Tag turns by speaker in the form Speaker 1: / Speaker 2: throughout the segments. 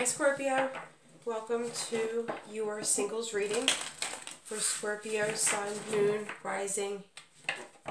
Speaker 1: Hi Scorpio, welcome to your singles reading for Scorpio, Sun, Moon, Rising,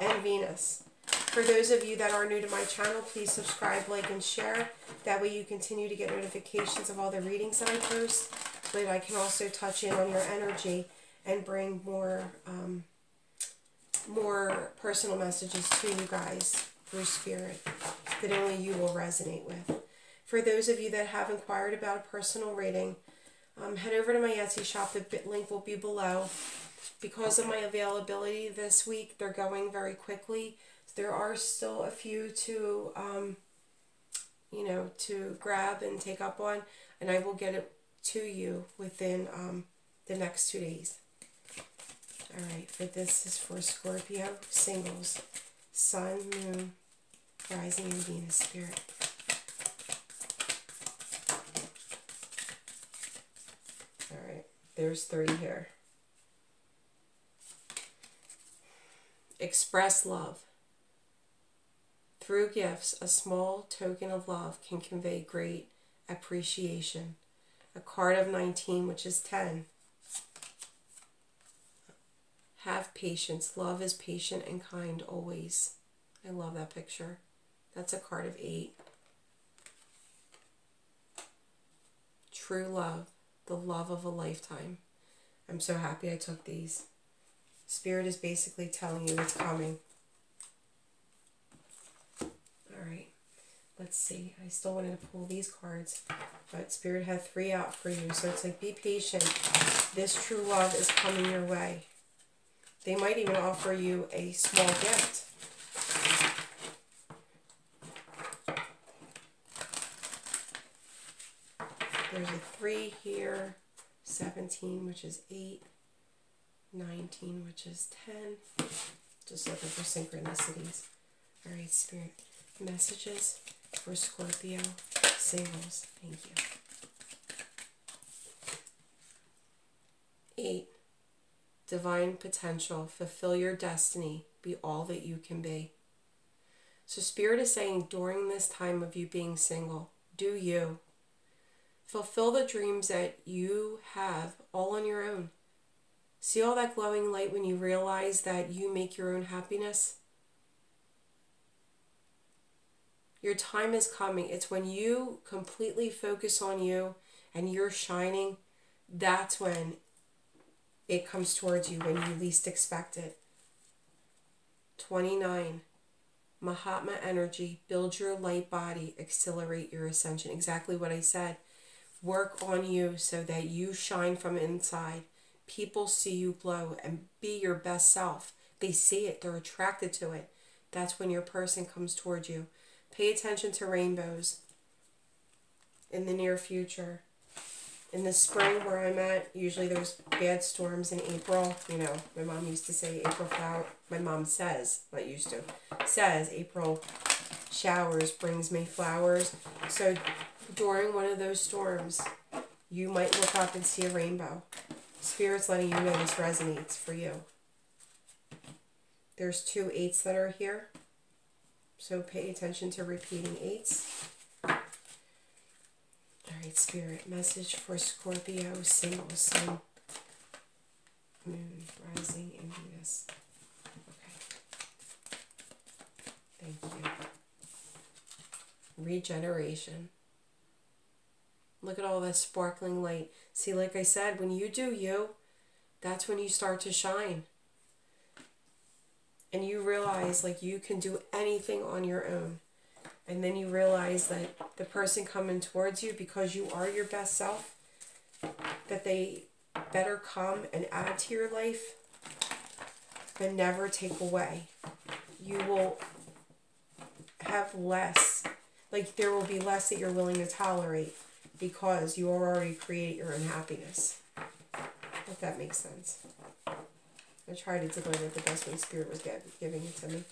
Speaker 1: and Venus. For those of you that are new to my channel, please subscribe, like, and share. That way you continue to get notifications of all the readings that I post. But I can also touch in on your energy and bring more, um, more personal messages to you guys through spirit that only you will resonate with. For those of you that have inquired about a personal reading, um, head over to my Etsy shop. The bit link will be below. Because of my availability this week, they're going very quickly. There are still a few to, um, you know, to grab and take up on, and I will get it to you within um, the next two days. All right, for this is for Scorpio singles, Sun, Moon, Rising, and Venus Spirit. There's three here. Express love. Through gifts, a small token of love can convey great appreciation. A card of 19, which is 10. Have patience. Love is patient and kind always. I love that picture. That's a card of 8. True love the love of a lifetime. I'm so happy I took these. Spirit is basically telling you it's coming. Alright, let's see. I still wanted to pull these cards, but Spirit had three out for you. So it's like, be patient. This true love is coming your way. They might even offer you a small gift. There's a 3 here, 17, which is 8, 19, which is 10. Just looking for synchronicities. All right, Spirit. Messages for Scorpio singles. Thank you. 8. Divine potential. Fulfill your destiny. Be all that you can be. So, Spirit is saying during this time of you being single, do you Fulfill the dreams that you have all on your own. See all that glowing light when you realize that you make your own happiness? Your time is coming. It's when you completely focus on you and you're shining, that's when it comes towards you when you least expect it. 29. Mahatma energy, build your light body, accelerate your ascension. Exactly what I said work on you so that you shine from inside. People see you glow and be your best self. They see it, they're attracted to it. That's when your person comes towards you. Pay attention to rainbows in the near future. In the spring where I'm at, usually there's bad storms in April. You know, my mom used to say April flower. My mom says, not used to, says April showers brings me flowers. So during one of those storms, you might look up and see a rainbow. Spirit's letting you know this resonates for you. There's two eights that are here. So pay attention to repeating eights. All right, Spirit, message for Scorpio, single, sun, moon, rising, and Venus. Okay. Thank you. Regeneration. Look at all this sparkling light. See, like I said, when you do you, that's when you start to shine. And you realize like you can do anything on your own. And then you realize that the person coming towards you because you are your best self, that they better come and add to your life but never take away. You will have less, like there will be less that you're willing to tolerate because you already create your own happiness. If that makes sense. I tried to deliver it the best way Spirit was giving it to me.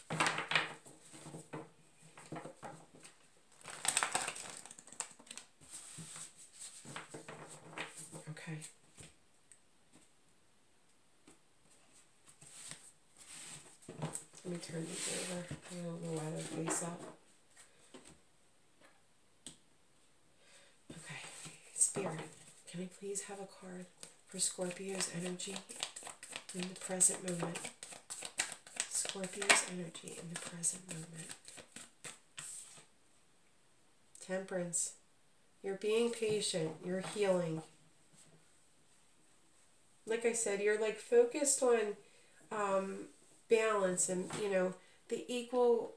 Speaker 1: Okay. Let me turn these over. I don't know why they're face up. Spirit, can I please have a card for Scorpio's energy in the present moment? Scorpio's energy in the present moment. Temperance. You're being patient. You're healing. Like I said, you're like focused on um, balance and, you know, the equal,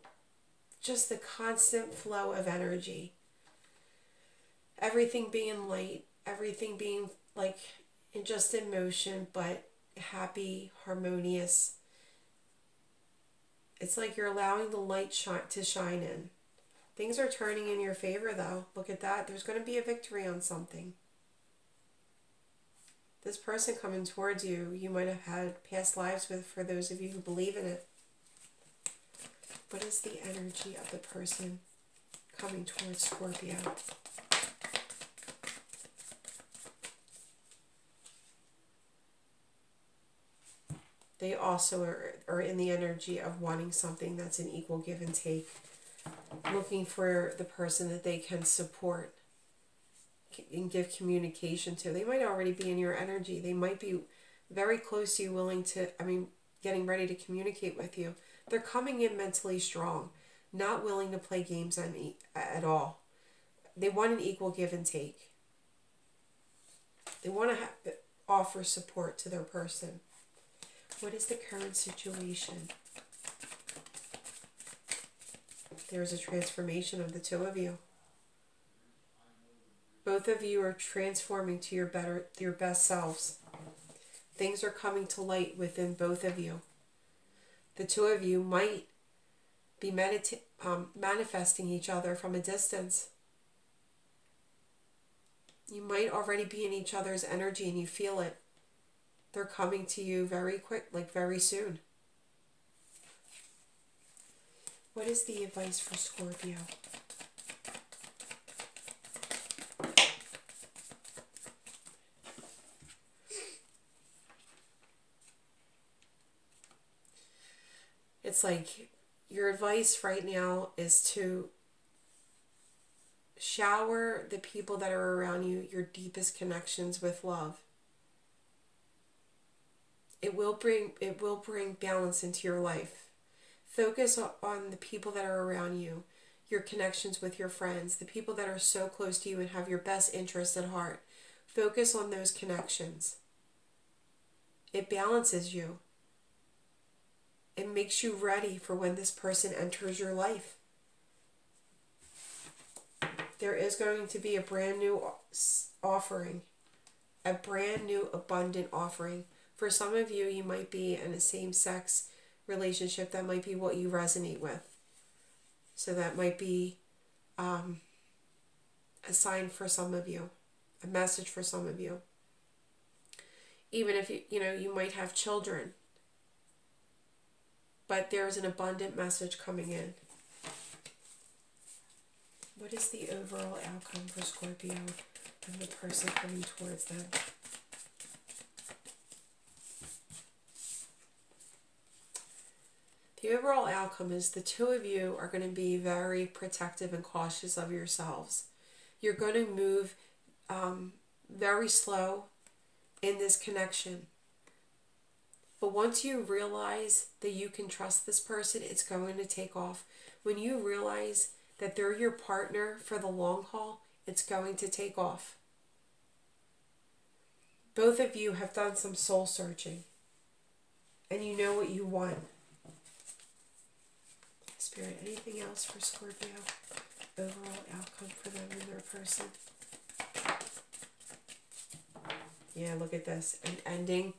Speaker 1: just the constant flow of energy. Everything being light, everything being like in just in motion, but happy, harmonious. It's like you're allowing the light shine to shine in. Things are turning in your favor though. Look at that. There's going to be a victory on something. This person coming towards you, you might have had past lives with for those of you who believe in it. What is the energy of the person coming towards Scorpio? They also are, are in the energy of wanting something that's an equal give and take. Looking for the person that they can support and give communication to. They might already be in your energy. They might be very close to you, willing to, I mean, getting ready to communicate with you. They're coming in mentally strong, not willing to play games on me at all. They want an equal give and take. They want to offer support to their person. What is the current situation? There's a transformation of the two of you. Both of you are transforming to your better your best selves. Things are coming to light within both of you. The two of you might be medita- um, manifesting each other from a distance. You might already be in each other's energy and you feel it. They're coming to you very quick, like very soon. What is the advice for Scorpio? it's like your advice right now is to shower the people that are around you your deepest connections with love it will bring it will bring balance into your life focus on the people that are around you your connections with your friends the people that are so close to you and have your best interests at heart focus on those connections it balances you it makes you ready for when this person enters your life. There is going to be a brand new offering, a brand new abundant offering. For some of you, you might be in a same sex relationship. That might be what you resonate with. So that might be um, a sign for some of you, a message for some of you. Even if you, you know, you might have children but there's an abundant message coming in. What is the overall outcome for Scorpio and the person coming towards them? The overall outcome is the two of you are going to be very protective and cautious of yourselves. You're going to move um, very slow in this connection. But once you realize that you can trust this person, it's going to take off. When you realize that they're your partner for the long haul, it's going to take off. Both of you have done some soul searching and you know what you want. Spirit, anything else for Scorpio? Overall outcome for them and their person. Yeah, look at this. An ending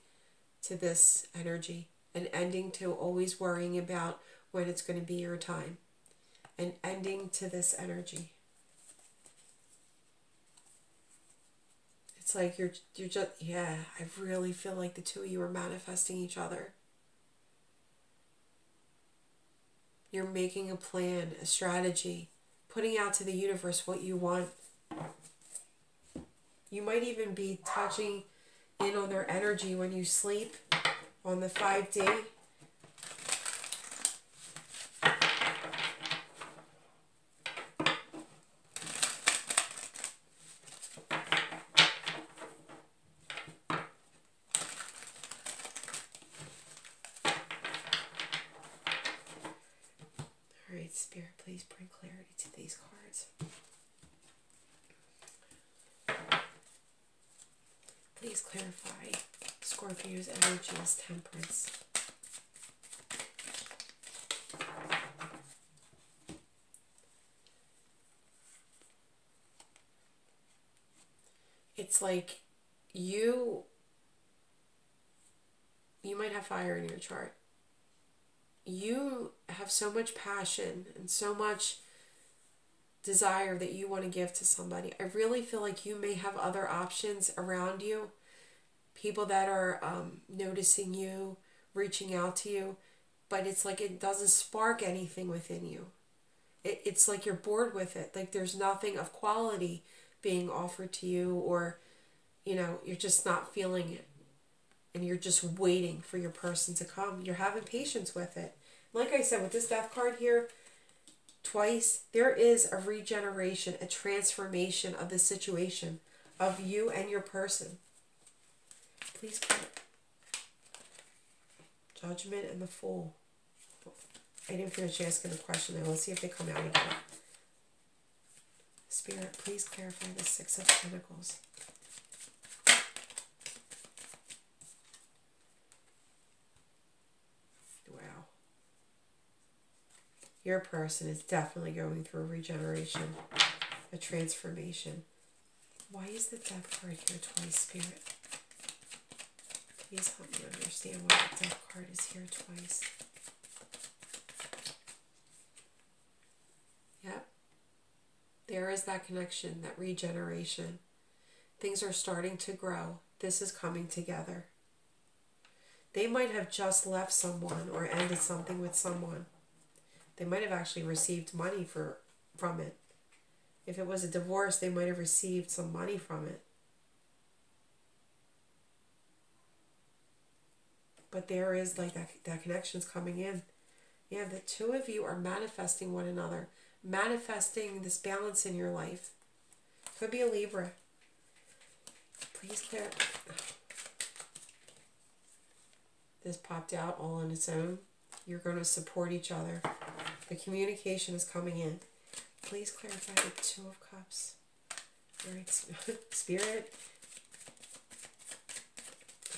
Speaker 1: to this energy, an ending to always worrying about when it's going to be your time, an ending to this energy. It's like you're you're just yeah, I really feel like the two of you are manifesting each other. You're making a plan, a strategy, putting out to the universe what you want. You might even be touching in on their energy when you sleep on the 5D. right, Spirit, please bring clarity to these cards. Please clarify Scorpio's energy temperance. It's like you you might have fire in your chart. You have so much passion and so much desire that you want to give to somebody. I really feel like you may have other options around you, people that are um, noticing you, reaching out to you, but it's like it doesn't spark anything within you. It, it's like you're bored with it. Like there's nothing of quality being offered to you, or you know, you're just not feeling it. And you're just waiting for your person to come. You're having patience with it. Like I said, with this death card here, twice, there is a regeneration, a transformation of the situation of you and your person. Please put Judgment and the Fool. I didn't finish asking the question though. Let's see if they come out again. Spirit, please clarify the Six of Pentacles. Your person is definitely going through a regeneration, a transformation. Why is the death card here twice, Spirit? Please help me understand why the death card is here twice. Yep. There is that connection, that regeneration. Things are starting to grow. This is coming together. They might have just left someone or ended something with someone they might have actually received money for from it. If it was a divorce, they might have received some money from it. But there is like that, that connection's coming in. Yeah, the two of you are manifesting one another, manifesting this balance in your life. Could be a Libra. Please clear. This popped out all on its own. You're going to support each other. The communication is coming in. Please clarify the Two of Cups. All right, Spirit.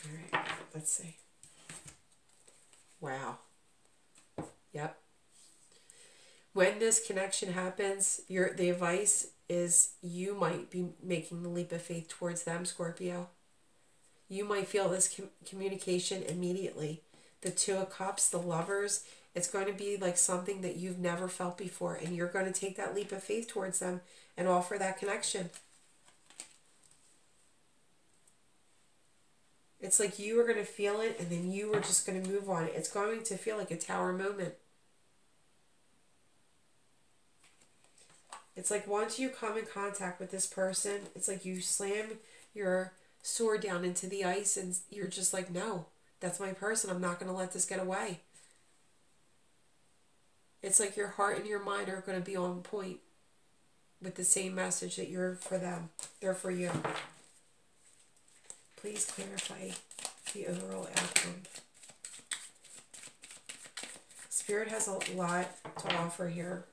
Speaker 1: All right, let's see. Wow. Yep. When this connection happens, your the advice is you might be making the leap of faith towards them, Scorpio. You might feel this com communication immediately. The Two of Cups, the lovers, it's going to be like something that you've never felt before, and you're going to take that leap of faith towards them and offer that connection. It's like you are going to feel it, and then you are just going to move on. It's going to feel like a tower moment. It's like once you come in contact with this person, it's like you slam your sword down into the ice and you're just like, no, that's my person. I'm not going to let this get away. It's like your heart and your mind are going to be on point with the same message that you're for them. They're for you. Please clarify the overall outcome. Spirit has a lot to offer here.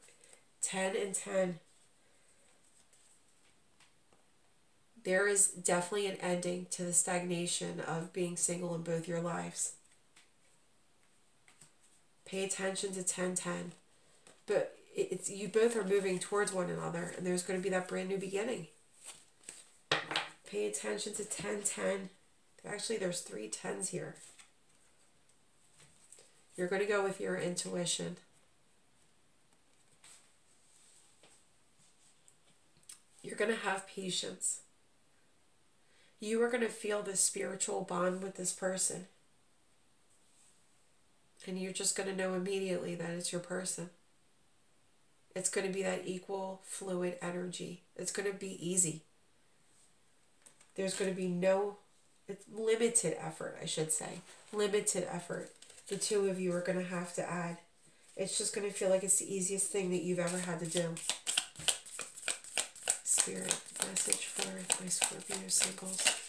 Speaker 1: 10 and 10. There is definitely an ending to the stagnation of being single in both your lives. Pay attention to 1010. But it's you both are moving towards one another and there's going to be that brand new beginning. Pay attention to 1010. Actually, there's three tens here. You're going to go with your intuition. You're going to have patience. You are going to feel this spiritual bond with this person. And you're just going to know immediately that it's your person. It's going to be that equal, fluid energy. It's going to be easy. There's going to be no, it's limited effort, I should say. Limited effort. The two of you are going to have to add. It's just going to feel like it's the easiest thing that you've ever had to do. Spirit message for my Scorpio singles.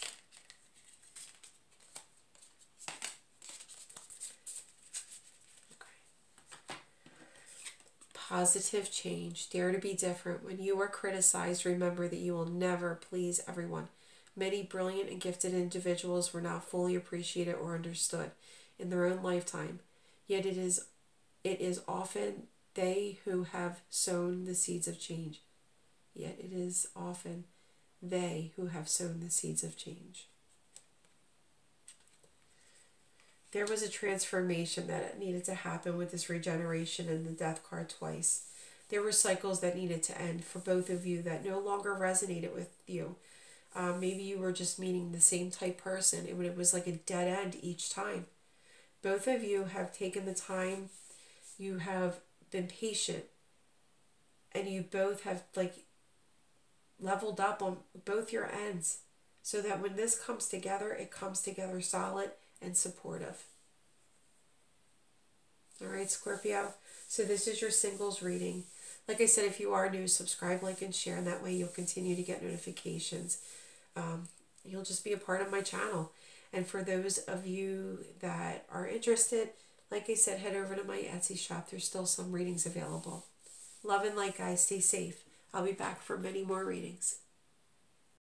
Speaker 1: Positive change. Dare to be different. When you are criticized, remember that you will never please everyone. Many brilliant and gifted individuals were not fully appreciated or understood in their own lifetime. Yet it is it is often they who have sown the seeds of change. Yet it is often they who have sown the seeds of change. There was a transformation that needed to happen with this regeneration and the death card twice. There were cycles that needed to end for both of you that no longer resonated with you. Um, maybe you were just meeting the same type person. It, it was like a dead end each time. Both of you have taken the time, you have been patient, and you both have like leveled up on both your ends so that when this comes together, it comes together solid and supportive. All right, Scorpio. So this is your singles reading. Like I said, if you are new, subscribe, like, and share, and that way you'll continue to get notifications. Um, you'll just be a part of my channel. And for those of you that are interested, like I said, head over to my Etsy shop. There's still some readings available. Love and light, guys. Stay safe. I'll be back for many more readings.